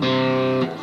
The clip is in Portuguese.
Música hum.